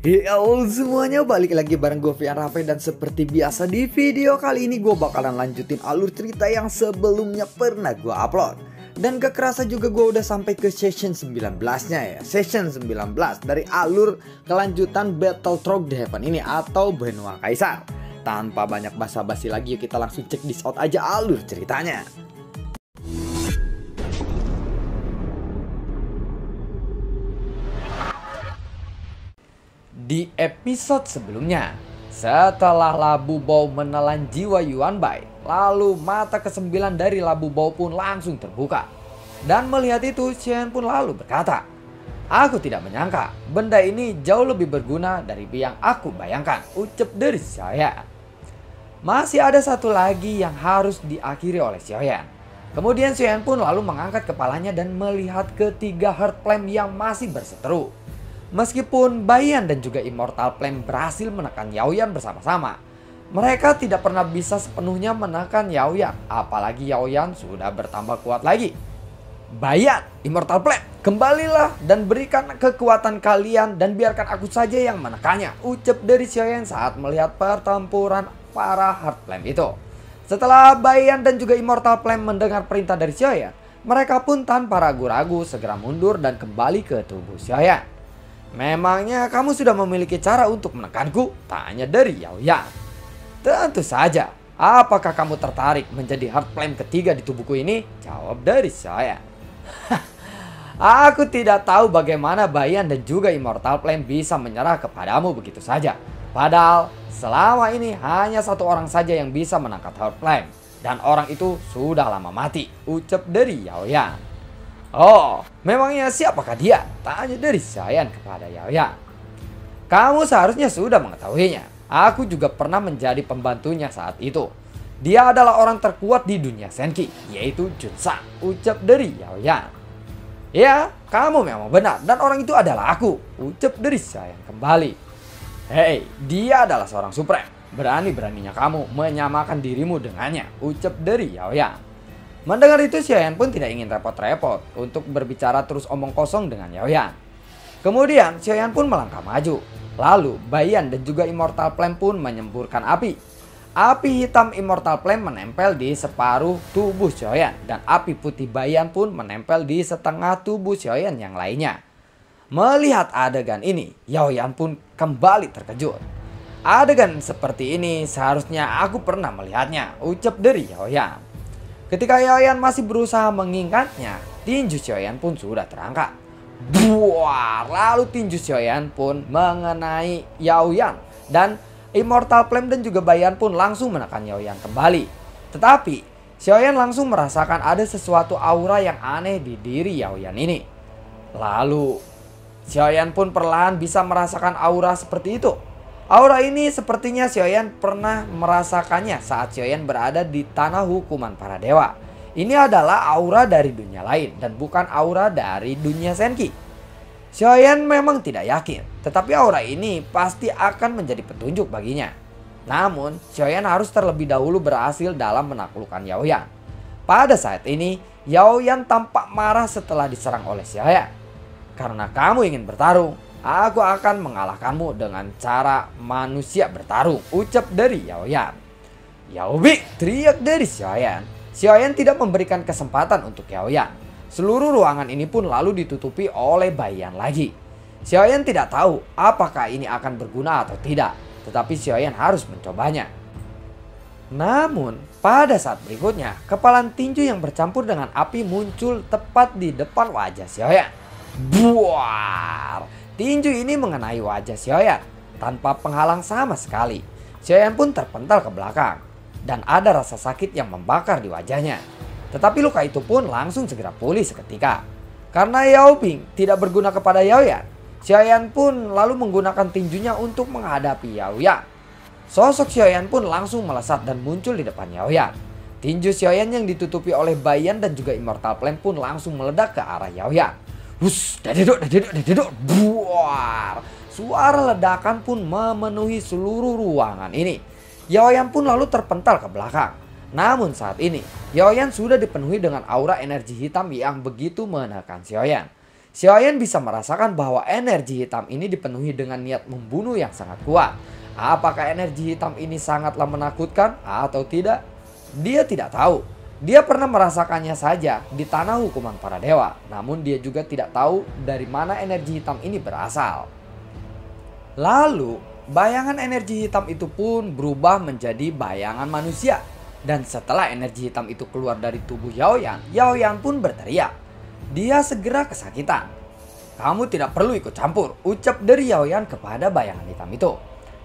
Yo semuanya balik lagi bareng gue Fian Rafe dan seperti biasa di video kali ini gue bakalan lanjutin alur cerita yang sebelumnya pernah gue upload. Dan gak kerasa juga gue udah sampai ke session 19 nya ya. Session 19 dari alur kelanjutan Battle Trog the Heaven ini atau Benua Kaisar. Tanpa banyak basa-basi lagi yuk kita langsung cek this out aja alur ceritanya Di episode sebelumnya, setelah Labu Bau menelan jiwa Yuan Bai, lalu mata kesembilan dari Labu Bau pun langsung terbuka. Dan melihat itu, Xian pun lalu berkata, Aku tidak menyangka benda ini jauh lebih berguna dari yang aku bayangkan, ucap dari saya. Masih ada satu lagi yang harus diakhiri oleh Xiaoyan. Kemudian Xiaoyan pun lalu mengangkat kepalanya dan melihat ketiga Heart Flame yang masih berseteru. Meskipun Bayan dan juga Immortal Flame berhasil menekan Yaoyan bersama-sama, mereka tidak pernah bisa sepenuhnya menekan Yaoyan, apalagi Yaoyan sudah bertambah kuat lagi. Bayan, Immortal Flame, kembalilah dan berikan kekuatan kalian dan biarkan aku saja yang menekannya, ucap dari Xiaoyan saat melihat pertempuran para Heart Flame itu. Setelah Bayan dan juga Immortal Flame mendengar perintah dari Xiaoyan, mereka pun tanpa ragu-ragu segera mundur dan kembali ke tubuh Xiaoyan. Memangnya kamu sudah memiliki cara untuk menekanku? Tanya dari Yao Yan. Tentu saja. Apakah kamu tertarik menjadi hard flame ketiga di tubuhku ini? Jawab dari saya. Aku tidak tahu bagaimana Bayan dan juga Immortal Flame bisa menyerah kepadamu begitu saja. Padahal selama ini hanya satu orang saja yang bisa menangkap Hard Flame. Dan orang itu sudah lama mati. Ucap dari Yao Yan. Oh, memangnya siapakah dia? Tanya dari Sayan kepada Yaoyan. Kamu seharusnya sudah mengetahuinya. Aku juga pernah menjadi pembantunya saat itu. Dia adalah orang terkuat di dunia Senki, yaitu Junsa, ucap dari Yaoyan. Ya, kamu memang benar dan orang itu adalah aku, ucap dari Sayan kembali. Hei, dia adalah seorang supreme. Berani-beraninya kamu menyamakan dirimu dengannya, ucap dari Yaoyan. Mendengar itu Xiaoyan pun tidak ingin repot-repot untuk berbicara terus omong kosong dengan Yaoyan. Kemudian Xiaoyan pun melangkah maju. Lalu Bayan dan juga Immortal Flame pun menyemburkan api. Api hitam Immortal Flame menempel di separuh tubuh Xiaoyan dan api putih Bayan pun menempel di setengah tubuh Xiaoyan yang lainnya. Melihat adegan ini, Yaoyan pun kembali terkejut. Adegan seperti ini seharusnya aku pernah melihatnya, ucap dari Yaoyan. Ketika Yaoyan masih berusaha mengingatnya, tinju Xiaoyan pun sudah terangkat. Buar, lalu tinju Xiaoyan pun mengenai Yaoyan dan Immortal Flame dan juga Bayan pun langsung menekan Yaoyan kembali. Tetapi Xiaoyan langsung merasakan ada sesuatu aura yang aneh di diri Yaoyan ini. Lalu Xiaoyan pun perlahan bisa merasakan aura seperti itu. Aura ini sepertinya Xiaoyan pernah merasakannya saat Xiaoyan berada di tanah hukuman para dewa. Ini adalah aura dari dunia lain dan bukan aura dari dunia Senki. Xiaoyan memang tidak yakin, tetapi aura ini pasti akan menjadi petunjuk baginya. Namun, Xiaoyan harus terlebih dahulu berhasil dalam menaklukkan Yaoyan. Pada saat ini, Yaoyan tampak marah setelah diserang oleh Xiaoyan. Karena kamu ingin bertarung, Aku akan mengalahkanmu dengan cara manusia bertarung, ucap dari Yaoyan. Yaobi teriak dari Xiaoyan. Xiaoyan tidak memberikan kesempatan untuk Yaoyan. Seluruh ruangan ini pun lalu ditutupi oleh Bayan lagi. Xiaoyan tidak tahu apakah ini akan berguna atau tidak, tetapi Xiaoyan harus mencobanya. Namun, pada saat berikutnya, kepalan tinju yang bercampur dengan api muncul tepat di depan wajah Xiaoyan. Buar! Tinju ini mengenai wajah Xiaoyan tanpa penghalang sama sekali. Xiaoyan pun terpental ke belakang dan ada rasa sakit yang membakar di wajahnya. Tetapi luka itu pun langsung segera pulih seketika. Karena Yao Ping tidak berguna kepada Yaoyan, Xiaoyan pun lalu menggunakan tinjunya untuk menghadapi Yaoyan. Sosok Xiaoyan pun langsung melesat dan muncul di depan Yaoyan. Tinju Xiaoyan yang ditutupi oleh Bayan dan juga Immortal Flame pun langsung meledak ke arah Yaoyan. Hus, dadedok, dadedok, dadedok, buar. Suara ledakan pun memenuhi seluruh ruangan ini. Yaoyan pun lalu terpental ke belakang. Namun saat ini, Yaoyan sudah dipenuhi dengan aura energi hitam yang begitu menekan Xiaoyan. Xiaoyan bisa merasakan bahwa energi hitam ini dipenuhi dengan niat membunuh yang sangat kuat. Apakah energi hitam ini sangatlah menakutkan atau tidak? Dia tidak tahu. Dia pernah merasakannya saja di tanah hukuman para dewa. Namun dia juga tidak tahu dari mana energi hitam ini berasal. Lalu bayangan energi hitam itu pun berubah menjadi bayangan manusia. Dan setelah energi hitam itu keluar dari tubuh Yaoyan, Yaoyan pun berteriak. Dia segera kesakitan. Kamu tidak perlu ikut campur, ucap dari Yaoyan kepada bayangan hitam itu.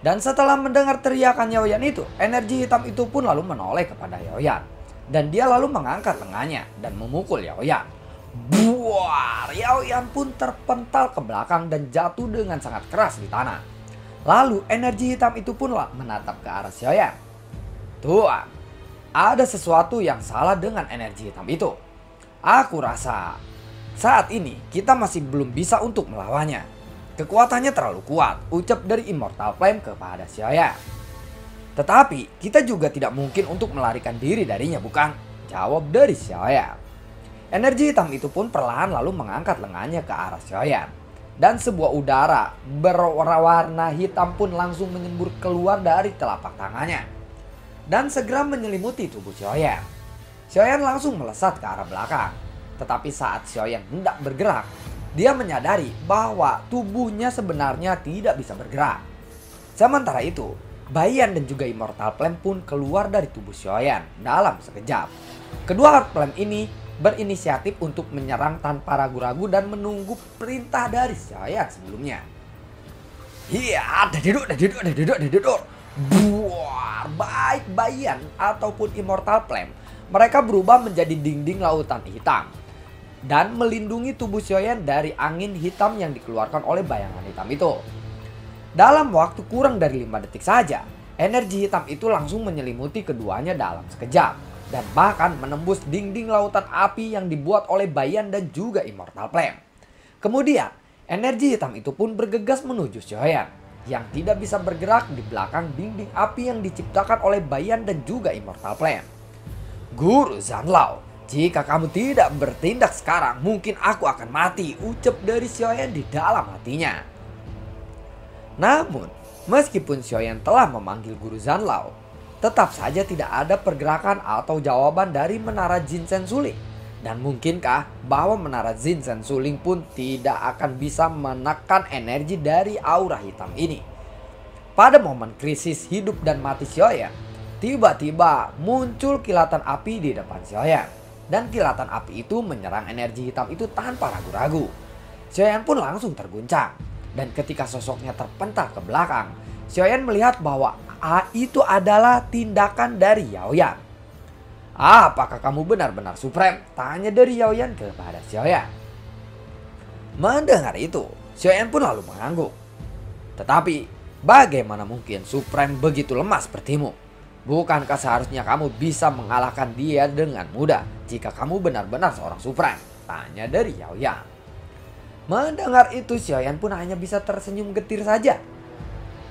Dan setelah mendengar teriakan Yaoyan itu, energi hitam itu pun lalu menoleh kepada Yaoyan. Dan dia lalu mengangkat lengannya dan memukul Yaoyan. Buar, Yaoyan pun terpental ke belakang dan jatuh dengan sangat keras di tanah. Lalu energi hitam itu pun menatap ke arah Xiaoyan. Tuan, ada sesuatu yang salah dengan energi hitam itu. Aku rasa saat ini kita masih belum bisa untuk melawannya. Kekuatannya terlalu kuat, ucap dari Immortal Flame kepada Xiaoyan. Tetapi kita juga tidak mungkin untuk melarikan diri darinya bukan? Jawab dari Xiaoyan. Energi hitam itu pun perlahan lalu mengangkat lengannya ke arah Xiaoyan. Dan sebuah udara berwarna hitam pun langsung menyembur keluar dari telapak tangannya dan segera menyelimuti tubuh Xiaoyan. Xiaoyan langsung melesat ke arah belakang. Tetapi saat Xiaoyan hendak bergerak, dia menyadari bahwa tubuhnya sebenarnya tidak bisa bergerak. Sementara itu, Bayan dan juga Immortal Flame pun keluar dari tubuh Xiaoyan dalam sekejap. Kedua Heart Flame ini berinisiatif untuk menyerang tanpa ragu-ragu dan menunggu perintah dari Xiaoyan sebelumnya. Iya, duduk, duduk, duduk, duduk. Buar, baik Bayan ataupun Immortal Flame, mereka berubah menjadi dinding lautan hitam dan melindungi tubuh Xiaoyan dari angin hitam yang dikeluarkan oleh bayangan hitam itu. Dalam waktu kurang dari 5 detik saja, energi hitam itu langsung menyelimuti keduanya dalam sekejap dan bahkan menembus dinding lautan api yang dibuat oleh Bayan dan juga Immortal Flame. Kemudian, energi hitam itu pun bergegas menuju Xiaoyan yang tidak bisa bergerak di belakang dinding api yang diciptakan oleh Bayan dan juga Immortal Flame. Guru Zanlao, jika kamu tidak bertindak sekarang, mungkin aku akan mati, ucap dari Xiaoyan di dalam hatinya. Namun, meskipun Xiaoyan telah memanggil Guru Zanlao, tetap saja tidak ada pergerakan atau jawaban dari menara Jinsen Suling. Dan mungkinkah bahwa menara Zin Sen Suling pun tidak akan bisa menekan energi dari aura hitam ini? Pada momen krisis hidup dan mati Xiaoyan, tiba-tiba muncul kilatan api di depan Xiaoyan. Dan kilatan api itu menyerang energi hitam itu tanpa ragu-ragu. Xiaoyan pun langsung terguncang. Dan ketika sosoknya terpental ke belakang, Xiaoyan melihat bahwa itu adalah tindakan dari Yaoyan. Ah, apakah kamu benar-benar supreme? Tanya dari Yaoyan kepada Xiaoyan. Mendengar itu, Xiaoyan pun lalu mengangguk. Tetapi, bagaimana mungkin supreme begitu lemah sepertimu? Bukankah seharusnya kamu bisa mengalahkan dia dengan mudah jika kamu benar-benar seorang supreme? Tanya dari Yaoyan. Mendengar itu Xiaoyan pun hanya bisa tersenyum getir saja.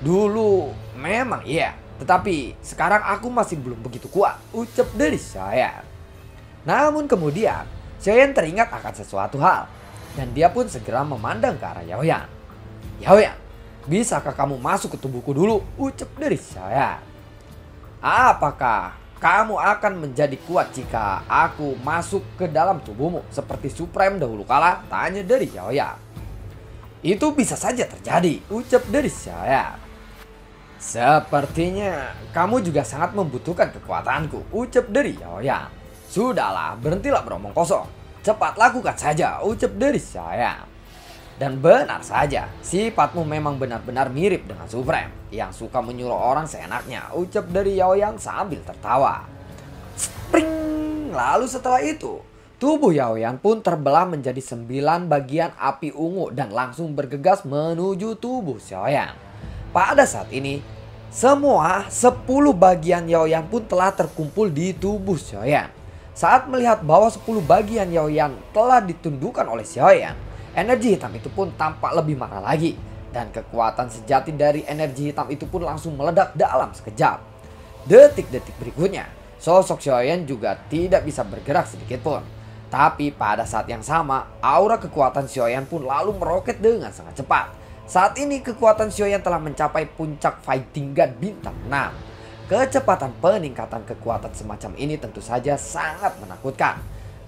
Dulu memang iya, tetapi sekarang aku masih belum begitu kuat, ucap dari saya. Namun kemudian, Xiaoyan teringat akan sesuatu hal. Dan dia pun segera memandang ke arah Yaoyan. Yaoyan, bisakah kamu masuk ke tubuhku dulu? Ucap dari saya. Apakah kamu akan menjadi kuat jika aku masuk ke dalam tubuhmu seperti Supreme dahulu kala? Tanya dari Yaoyan. Itu bisa saja terjadi, ucap dari saya. Sepertinya kamu juga sangat membutuhkan kekuatanku, ucap dari Yaoya. Sudahlah, berhentilah beromong kosong. Cepat lakukan saja, ucap dari saya. Dan benar saja, sifatmu memang benar-benar mirip dengan Supreme yang suka menyuruh orang seenaknya, ucap dari Yaoyang sambil tertawa. Spring! Lalu setelah itu, tubuh Yaoyan pun terbelah menjadi sembilan bagian api ungu dan langsung bergegas menuju tubuh Xiaoyang. Pada saat ini, semua 10 bagian Yaoyan pun telah terkumpul di tubuh Xiaoyan. Saat melihat bahwa 10 bagian Yaoyan telah ditundukkan oleh Xiaoyan, energi hitam itu pun tampak lebih marah lagi. Dan kekuatan sejati dari energi hitam itu pun langsung meledak dalam sekejap. Detik-detik berikutnya, sosok Xiaoyan juga tidak bisa bergerak sedikit pun. Tetapi pada saat yang sama, aura kekuatan Xiaoyan pun lalu meroket dengan sangat cepat. Saat ini kekuatan Xiaoyan telah mencapai puncak fighting god bintang 6. Kecepatan peningkatan kekuatan semacam ini tentu saja sangat menakutkan.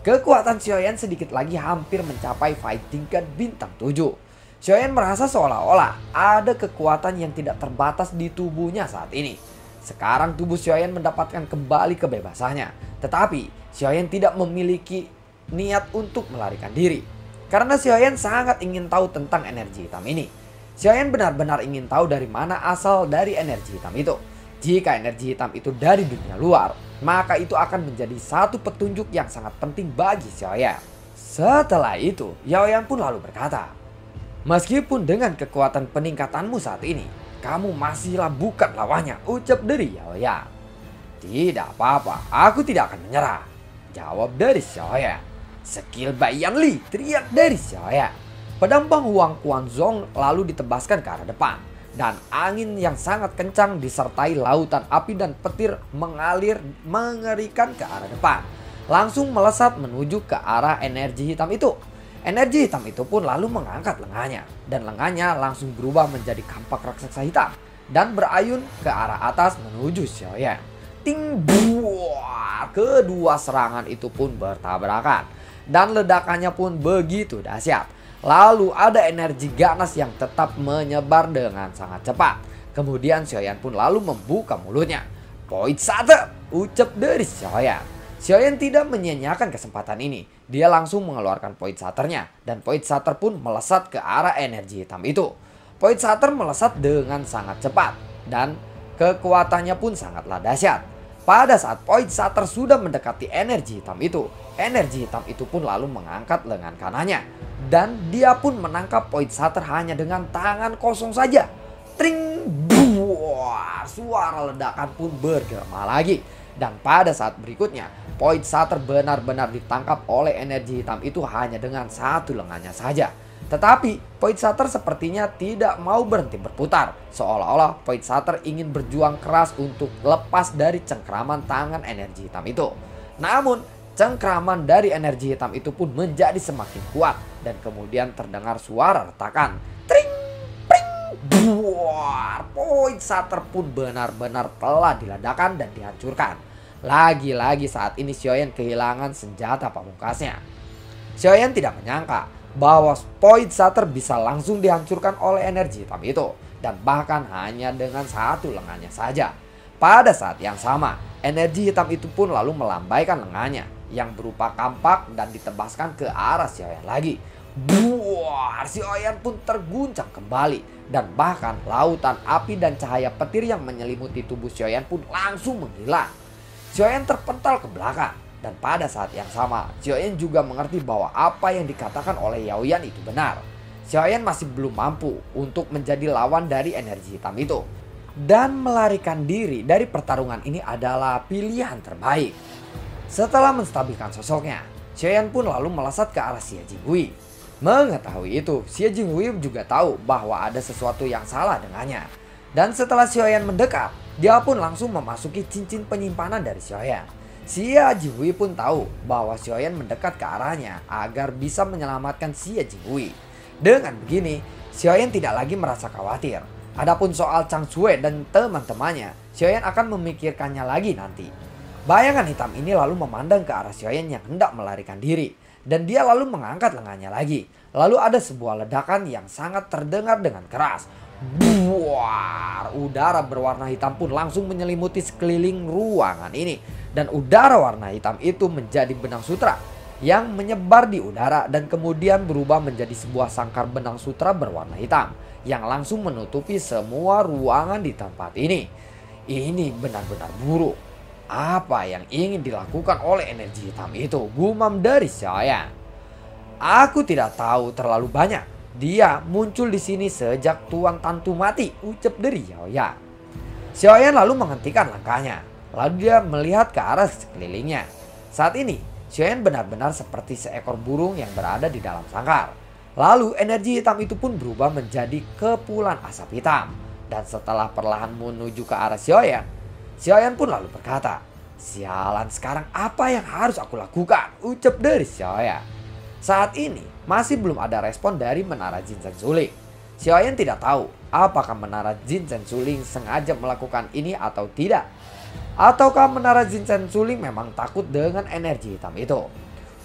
Kekuatan Xiaoyan sedikit lagi hampir mencapai fighting god bintang 7. Xiaoyan merasa seolah-olah ada kekuatan yang tidak terbatas di tubuhnya saat ini. Sekarang tubuh Xiaoyan mendapatkan kembali kebebasannya. Tetapi Xiaoyan tidak memiliki niat untuk melarikan diri. Karena Xiaoyan sangat ingin tahu tentang energi hitam ini. Xiaoyan benar-benar ingin tahu dari mana asal dari energi hitam itu. Jika energi hitam itu dari dunia luar, maka itu akan menjadi satu petunjuk yang sangat penting bagi Xiaoyan. Setelah itu, Yaoyan pun lalu berkata, Meskipun dengan kekuatan peningkatanmu saat ini, kamu masihlah bukan lawannya, ucap dari Yaoya. Tidak apa-apa, aku tidak akan menyerah. Jawab dari Xiaoya. Skill Bayan Li, teriak dari Xiaoya. Pedang Bang Huang Quan Zong lalu ditebaskan ke arah depan. Dan angin yang sangat kencang disertai lautan api dan petir mengalir mengerikan ke arah depan. Langsung melesat menuju ke arah energi hitam itu. Energi hitam itu pun lalu mengangkat lengannya dan lengannya langsung berubah menjadi kampak raksasa hitam dan berayun ke arah atas menuju Xiaoyan. Ting buah, kedua serangan itu pun bertabrakan dan ledakannya pun begitu dahsyat. Lalu ada energi ganas yang tetap menyebar dengan sangat cepat. Kemudian Xiaoyan pun lalu membuka mulutnya. Poin satu, ucap dari Xiaoyan. Xiaoyan tidak menyia-nyiakan kesempatan ini. Dia langsung mengeluarkan point shatternya dan point shatter pun melesat ke arah energi hitam itu. Point shatter melesat dengan sangat cepat dan kekuatannya pun sangatlah dahsyat. Pada saat point shatter sudah mendekati energi hitam itu, energi hitam itu pun lalu mengangkat lengan kanannya dan dia pun menangkap point shatter hanya dengan tangan kosong saja. Tring, buah, suara ledakan pun bergema lagi. Dan pada saat berikutnya, Point Sutter benar-benar ditangkap oleh energi hitam itu hanya dengan satu lengannya saja. Tetapi Point Sutter sepertinya tidak mau berhenti berputar. Seolah-olah Point Sutter ingin berjuang keras untuk lepas dari cengkraman tangan energi hitam itu. Namun cengkraman dari energi hitam itu pun menjadi semakin kuat. Dan kemudian terdengar suara retakan. Tring, pring, buar. Point Sutter pun benar-benar telah diledakan dan dihancurkan. Lagi-lagi saat ini Xiaoyan kehilangan senjata pamungkasnya. Xiaoyan tidak menyangka bahwa Point Shutter bisa langsung dihancurkan oleh energi hitam itu. Dan bahkan hanya dengan satu lengannya saja. Pada saat yang sama, energi hitam itu pun lalu melambaikan lengannya yang berupa kampak dan ditebaskan ke arah Xiaoyan lagi. Buar, Xiaoyan pun terguncang kembali dan bahkan lautan api dan cahaya petir yang menyelimuti tubuh Xiaoyan pun langsung menghilang. Xiaoyan terpental ke belakang. Dan pada saat yang sama, Xiaoyan juga mengerti bahwa apa yang dikatakan oleh Yaoyan itu benar. Xiaoyan masih belum mampu untuk menjadi lawan dari energi hitam itu. Dan melarikan diri dari pertarungan ini adalah pilihan terbaik. Setelah menstabilkan sosoknya, Xiaoyan pun lalu melesat ke arah Xia Jinghui. Mengetahui itu, Xia Jinghui juga tahu bahwa ada sesuatu yang salah dengannya. Dan setelah Xiaoyan mendekat, dia pun langsung memasuki cincin penyimpanan dari Xiaoyan. Xia Jihui pun tahu bahwa Xiaoyan mendekat ke arahnya agar bisa menyelamatkan Xia Jihui. Dengan begini, Xiaoyan tidak lagi merasa khawatir. Adapun soal Chang Sui dan teman-temannya, Xiaoyan akan memikirkannya lagi nanti. Bayangan hitam ini lalu memandang ke arah Xiaoyan yang hendak melarikan diri. Dan dia lalu mengangkat lengannya lagi. Lalu ada sebuah ledakan yang sangat terdengar dengan keras. Buar, udara berwarna hitam pun langsung menyelimuti sekeliling ruangan ini. Dan udara warna hitam itu menjadi benang sutra yang menyebar di udara dan kemudian berubah menjadi sebuah sangkar benang sutra berwarna hitam yang langsung menutupi semua ruangan di tempat ini. Ini benar-benar buruk. Apa yang ingin dilakukan oleh energi hitam itu? Gumam dari saya. Aku tidak tahu terlalu banyak dia muncul di sini sejak Tuan Tantu mati, ucap dari Xiaoyan. Xiaoyan lalu menghentikan langkahnya. Lalu dia melihat ke arah sekelilingnya. Saat ini, Xiaoyan benar-benar seperti seekor burung yang berada di dalam sangkar. Lalu energi hitam itu pun berubah menjadi kepulan asap hitam. Dan setelah perlahan menuju ke arah Xiaoyan, Xiaoyan pun lalu berkata, Sialan sekarang apa yang harus aku lakukan? Ucap dari Xiaoyan. Saat ini masih belum ada respon dari menara Jinsen Suling. Xiaoyan tidak tahu apakah menara Jinsen Suling sengaja melakukan ini atau tidak. Ataukah menara Jinsen Suling memang takut dengan energi hitam itu.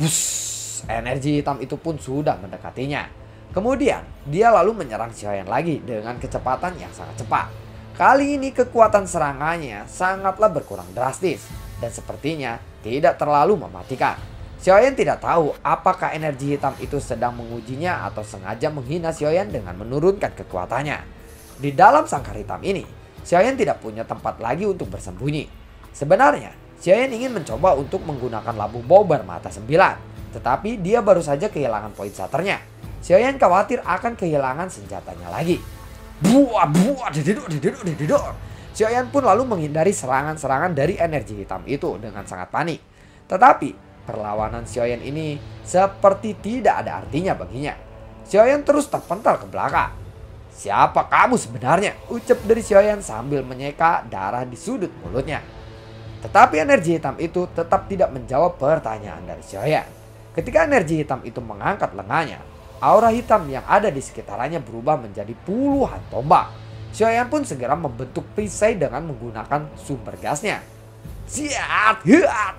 Wush, energi hitam itu pun sudah mendekatinya. Kemudian dia lalu menyerang Xiaoyan lagi dengan kecepatan yang sangat cepat. Kali ini kekuatan serangannya sangatlah berkurang drastis dan sepertinya tidak terlalu mematikan. Xiaoyan tidak tahu apakah energi hitam itu sedang mengujinya atau sengaja menghina Xiaoyan dengan menurunkan kekuatannya. Di dalam sangkar hitam ini, Xiaoyan tidak punya tempat lagi untuk bersembunyi. Sebenarnya, Xiaoyan ingin mencoba untuk menggunakan labu bau bermata sembilan, tetapi dia baru saja kehilangan poin saternya. Xiaoyan khawatir akan kehilangan senjatanya lagi. Buah, buah, dededok, dededok, dededok. Xiaoyan pun lalu menghindari serangan-serangan dari energi hitam itu dengan sangat panik. Tetapi perlawanan Xiaoyan ini seperti tidak ada artinya baginya. Xiaoyan terus terpental ke belakang. Siapa kamu sebenarnya? Ucap dari Xiaoyan sambil menyeka darah di sudut mulutnya. Tetapi energi hitam itu tetap tidak menjawab pertanyaan dari Xiaoyan. Ketika energi hitam itu mengangkat lengannya, aura hitam yang ada di sekitarnya berubah menjadi puluhan tombak. Xiaoyan pun segera membentuk perisai dengan menggunakan sumber gasnya. Siap,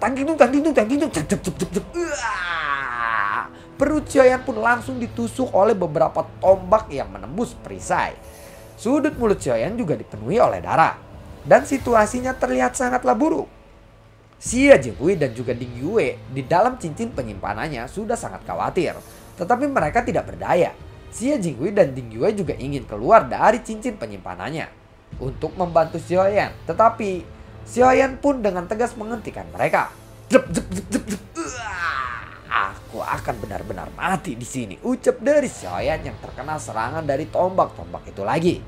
tangking tangking tangking Perut Xiaoyan pun langsung ditusuk oleh beberapa tombak yang menembus perisai. Sudut mulut Xiaoyan juga dipenuhi oleh darah. Dan situasinya terlihat sangatlah buruk. Xia Jinghui dan juga Ding Yue di dalam cincin penyimpanannya sudah sangat khawatir. Tetapi mereka tidak berdaya Xia Jinghui dan Ding Yue juga ingin keluar dari cincin penyimpanannya untuk membantu Xiaoyan. Tetapi Xiaoyan pun dengan tegas menghentikan mereka. Zep, zep, zep, zep, zep. Aku akan benar-benar mati di sini. Ucap dari Xiaoyan yang terkena serangan dari tombak-tombak itu lagi.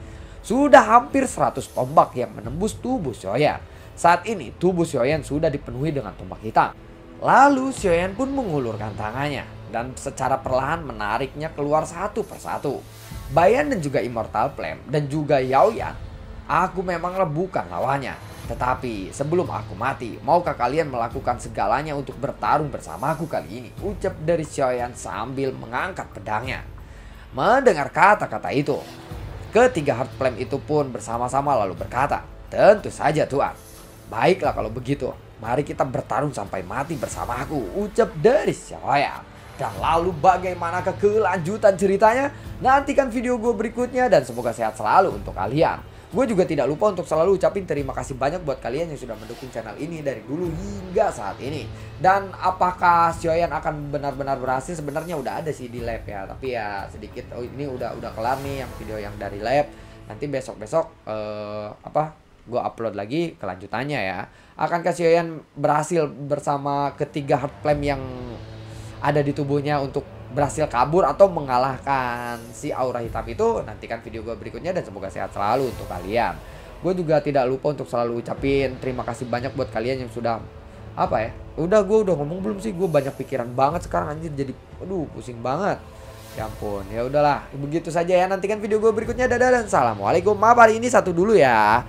Sudah hampir 100 tombak yang menembus tubuh Xiaoyan. Saat ini tubuh Xiaoyan sudah dipenuhi dengan tombak hitam. Lalu Xiaoyan pun mengulurkan tangannya dan secara perlahan menariknya keluar satu persatu. Bayan dan juga Immortal Flame dan juga Yao Yan, aku memanglah bukan lawannya. Tetapi sebelum aku mati, maukah kalian melakukan segalanya untuk bertarung bersamaku kali ini? Ucap dari Xiaoyan sambil mengangkat pedangnya. Mendengar kata-kata itu, ketiga Heart Flame itu pun bersama-sama lalu berkata, Tentu saja Tuan. Baiklah kalau begitu, mari kita bertarung sampai mati bersamaku. Ucap dari Xiaoyan. Dan lalu bagaimana kelanjutan ceritanya? Nantikan video gue berikutnya dan semoga sehat selalu untuk kalian. Gue juga tidak lupa untuk selalu ucapin terima kasih banyak buat kalian yang sudah mendukung channel ini dari dulu hingga saat ini. Dan apakah Sioyan akan benar-benar berhasil? Sebenarnya udah ada sih di lab ya, tapi ya sedikit oh ini udah udah kelar nih yang video yang dari lab. Nanti besok-besok uh, apa? Gue upload lagi kelanjutannya ya. Akankah Sioyan berhasil bersama ketiga hard flame yang ada di tubuhnya untuk berhasil kabur atau mengalahkan si aura hitam itu nantikan video gue berikutnya dan semoga sehat selalu untuk kalian. Gue juga tidak lupa untuk selalu ucapin terima kasih banyak buat kalian yang sudah apa ya udah gue udah ngomong belum sih? Gue banyak pikiran banget sekarang anjir jadi aduh pusing banget. Ya ampun ya udahlah begitu saja ya nantikan video gue berikutnya dadah dan assalamualaikum maaf hari ini satu dulu ya